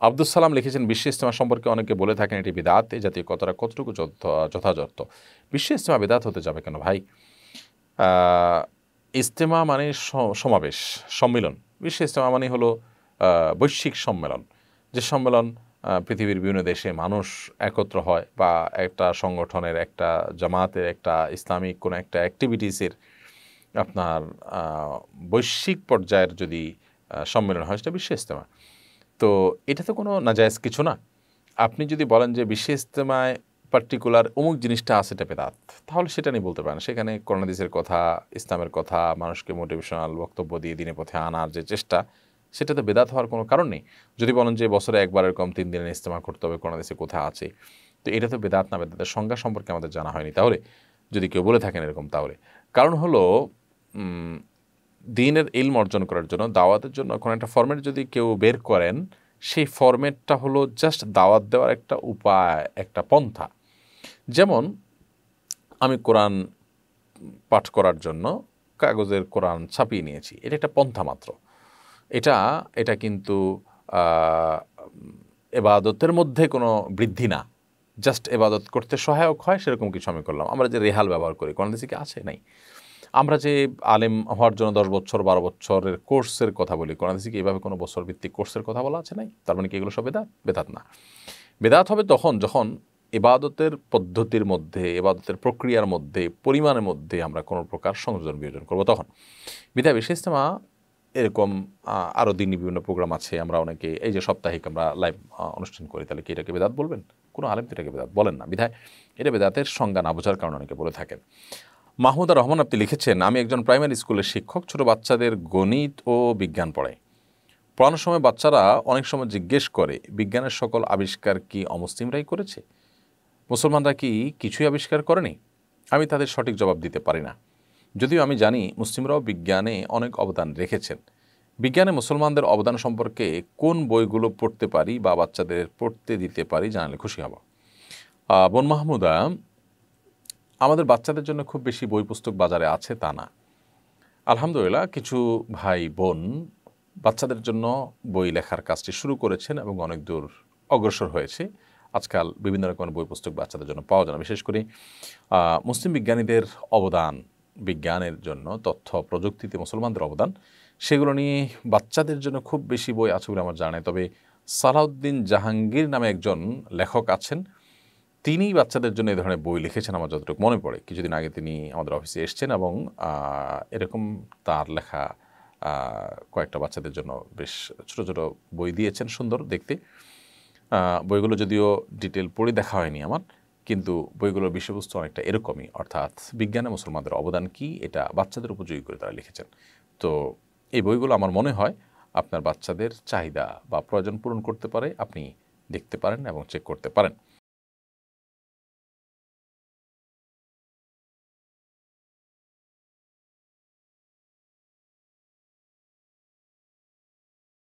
আব্দুল সালাম লিখেছেন, বিশ্ব ইস্তেমা সম্পর্কে অনেকে বলে থাকেন এটি বিদাত, এ জাতীয় কথাটা কতটুকু যথ- যথাযথ। বিশ্ব ইস্তেমা বিদাত হতে যাবে কেন ভাই? ইস্তেমা মানে সমাবেশ, সম্মিলন। বিশ্ব ইস্তেমা মানে হলো বৈশ্বিক সম্মেলন। যে সম্মেলন পৃথিবীর বিভিন্ন দেশে মানুষ একত্র হয় বা একটা সংগঠনের, একটা জামাতের, একটা ইসলামিক কোনো একটা অ্যাক্টিভিটিসের আপনার বৈশ্বিক পর্যায়ের যদি সম্মেলন হয়, সেটা বিশ্ব ইস্তেমা তো এটা তো কোনো নাজায়জ কিছু না। আপনি যদি বলেন যে বিশ্ব ইস্তেমায় পার্টিকুলার অমুক জিনিসটা আছে এটা বেদাত, তাহলে সেটা নিয়ে বলতে পারেন। সেখানে করোনাদিসের কথা, ইসলামের কথা, মানুষকে মোটিভেশনাল বক্তব্য দিয়ে দিনে পথে আনার যে চেষ্টা, সেটা তো বেদাত হওয়ার কোনো কারণ নেই। যদি বলেন যে বছরে একবার এরকম তিন দিনের ইস্তেমা করতে হবে করোনাদিসে কোথায় আছে, তো এটা তো বেদাত না, বেদাতের সংজ্ঞা সম্পর্কে আমাদের জানা হয়নি। তাহলে যদি কেউ বলে থাকেন এরকম, তাহলে। কারণ হলো দিনের ইলম অর্জন করার জন্য, দাওয়াতের জন্য কোনো একটা ফর্মেট যদি কেউ বের করেন, সেই ফর্মেটটা হলো জাস্ট দাওয়াত দেওয়ার একটা উপায়, একটা পন্থা। যেমন, আমি কোরআন পাঠ করার জন্য কাগজের কোরআন ছাপিয়ে নিয়েছি, এটা একটা পন্থা মাত্র। এটা এটা কিন্তু এবাদতের মধ্যে কোনো বৃদ্ধি না। জাস্ট এবাদত করতে সহায়ক হয়, সেরকম কিছু আমি করলাম। আমরা যে রেহাল ব্যবহার করি, কোরআন কি আছে? নাই। আমরা যে আলেম হওয়ার জন্য দশ বছর, বারো বছরের কোর্সের কথা বলি, কোরআন কি এইভাবে কোনো বছর ভিত্তিক কোর্সের কথা বলা আছে নাই? তার মানে কি এগুলো সব বেদাত? বেদাত না। বেদাত হবে তখন যখন এবাদতের পদ্ধতির মধ্যে এবাদতের প্রক্রিয়ার মধ্যে, পরিমাণের মধ্যে আমরা কোনো প্রকার সংযোজন, বিয়োজন করব তখন। বিধায় বিশেষ ইস্তেমা এরকম আরও দিনই বিভিন্ন প্রোগ্রাম আছে, আমরা অনেকে এই যে সাপ্তাহিক আমরা লাইভ অনুষ্ঠান করি, তাহলে কি এটাকে বেদাত বলবেন? কোনো আলেম তো এটাকে বেদাত বলেন না। বিধায় এটা বেদাতের সংজ্ঞা না বোঝার কারণে অনেকে বলে থাকেন। মাহমুদা রহমান আপনি লিখেছেন, আমি একজন প্রাইমারি স্কুলের শিক্ষক, ছোট বাচ্চাদের গণিত ও বিজ্ঞান পড়াই। পড়ানোর সময় বাচ্চারা অনেক সময় জিজ্ঞেস করে, বিজ্ঞানের সকল আবিষ্কার কি অমুসলিমরাই করেছে? মুসলমানরা কি কিছুই আবিষ্কার করেনি? আমি তাদের সঠিক জবাব দিতে পারি না। যদিও আমি জানি মুসলিমরাও বিজ্ঞানে অনেক অবদান রেখেছেন। বিজ্ঞানে মুসলমানদের অবদান সম্পর্কে কোন বইগুলো পড়তে পারি বা বাচ্চাদের পড়তে দিতে পারি জানালে খুশি হব। বোন মাহমুদা আমাদের বাচ্চাদের জন্য খুব বেশি বই পুস্তক বাজারে আছে তা না। আলহামদুলিল্লাহ, কিছু ভাই বোন বাচ্চাদের জন্য বই লেখার কাজটি শুরু করেছেন এবং অনেক দূর অগ্রসর হয়েছে। আজকাল বিভিন্ন রকমের বই পুস্তক বাচ্চাদের জন্য পাওয়া যায় না। বিশেষ করে মুসলিম বিজ্ঞানীদের অবদান, বিজ্ঞানের জন্য, তথ্য, প্রযুক্তিতে মুসলমানদের অবদান, সেগুলো নিয়ে বাচ্চাদের জন্য খুব বেশি বই আছে বলে আমার জানা নেই। তবে সালাউদ্দিন জাহাঙ্গীর নামে একজন লেখক আছেন। তিনি বাচ্চাদের জন্য এই ধরনের বই লিখেছেন আমার যতটুকু মনে পড়ে। কিছুদিন আগে তিনি আমাদের অফিসে এসেছেন এবং এরকম তার লেখা কয়েকটা বাচ্চাদের জন্য বেশ ছোটো ছোটো বই দিয়েছেন সুন্দর দেখতে। বইগুলো যদিও ডিটেল পড়ে দেখা হয়নি আমার, কিন্তু বইগুলোর বিষয়বস্তু অনেকটা এরকমই। অর্থাৎ বিজ্ঞানে মুসলমানদের অবদান কি, এটা বাচ্চাদের উপযোগী করে তারা লিখেছেন। তো এই বইগুলো আমার মনে হয় আপনার বাচ্চাদের চাহিদা বা প্রয়োজন পূরণ করতে পারে, আপনি দেখতে পারেন এবং চেক করতে পারেন।